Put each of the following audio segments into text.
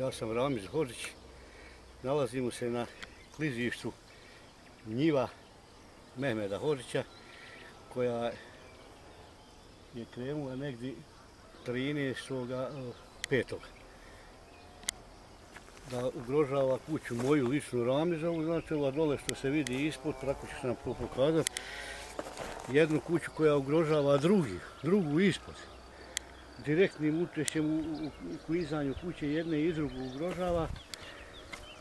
Ja sam Ramiz Hođić. Nalazimo se na klizištu njiva Mehmeda Hođića, koja je krenula negdje 13. E, petog. Da ugrožava kuću moju ličnu Ramizovu, znači ova dole što se vidi ispod, tako ću se nam pokazati, jednu kuću koja ugrožava drugi, drugu ispod direktnim učešćem u, u, u klizanju kuće jedne i drugu ugrožava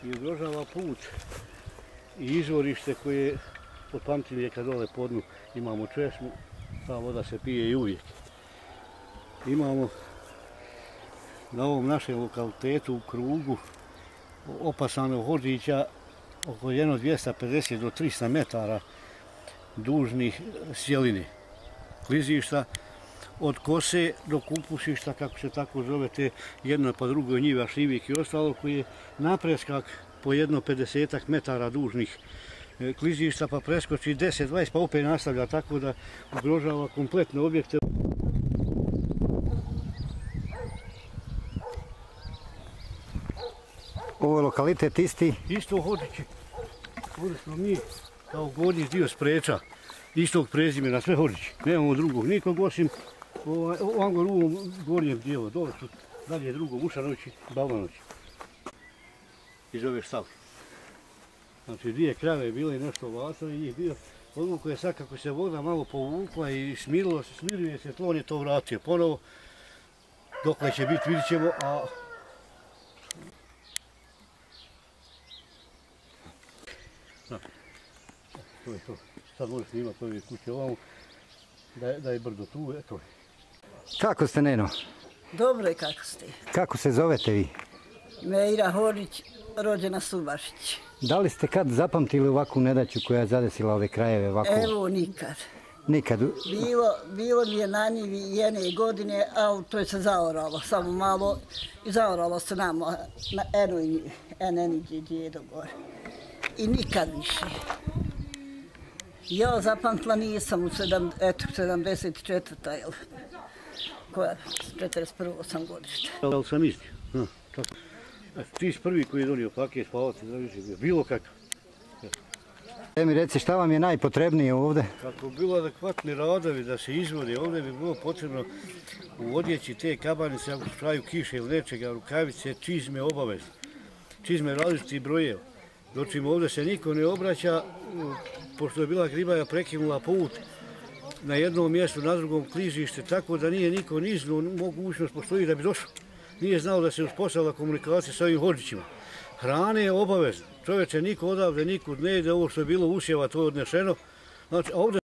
i ugrožava put i izvorište koje od pamtivijeka dole po dnu imamo česmu, ta voda se pije i uvijek. Imamo na ovom našem lokalitetu u krugu opasano hodića oko jedno 250 do 300 metara dužnih sjeline klizišta od kose do kupušišta, kako se tako zove, te jedno pa drugo njiva, šivik i ostalo, koji je napreskak po jedno 50 metara dužnih e, klizišta, pa preskoči 10-20, pa opet nastavlja tako da ugrožava kompletne objekte. Ovo je lokalitet isti? Isto hodići. Ovdje smo mi kao gornji dio spreča istog prezimena, sve hodići. Nemamo drugog nikog osim ovaj, ovam gore u ovom gornjem dijelu, dole su dalje drugo, Mušanovići, Balmanovići. Iz ove stavke. Znači, dvije krave bile nešto ovako i njih bio ono koje sad kako se voda malo povukla i smirilo se, smiruje se, to, on je to vratio ponovo. Dokle će biti, vidit ćemo, a... To je to. Sad možeš snimati ove kuće ovamo. Da je, da je brdo tu, eto je. Kako ste, Neno? Dobro je kako ste. Kako se zovete vi? Meira Horić, rođena Subašić. Da li ste kad zapamtili ovakvu nedaću koja je zadesila ove krajeve ovako? Evo nikad. Nikad? Bilo, bilo mi je na njivi jedne godine, a to je se zaoralo, samo malo. I zaoralo se nam na eno i eneniđe djedo gore. I nikad više. Ja zapamtila nisam u sedam, eto, 74. jel? Koja 41. sam godište. Ali sam isti. Ha, tako. E, ti si prvi koji je donio paket spavati, znači, bilo kakav. E mi reci šta vam je najpotrebnije ovde? Kako bi bilo adekvatni radovi da se izvode, ovdje bi bilo potrebno u odjeći te kabanice, ako traju kiše ili nečega, rukavice, čizme obavezne. Čizme različiti brojeva. Dočim ovdje se niko ne obraća, pošto je bila gribaja prekinula put, na jednom mjestu, na drugom klizište, tako da nije niko niznu mogućnost postoji da bi došao. Nije znao da se uspostavila komunikacija sa ovim hodićima. Hrane je obavezno. Čovječe, niko odavde, nikud ne ide, ovo što je bilo usjeva, to je odnešeno. Znači, ovdje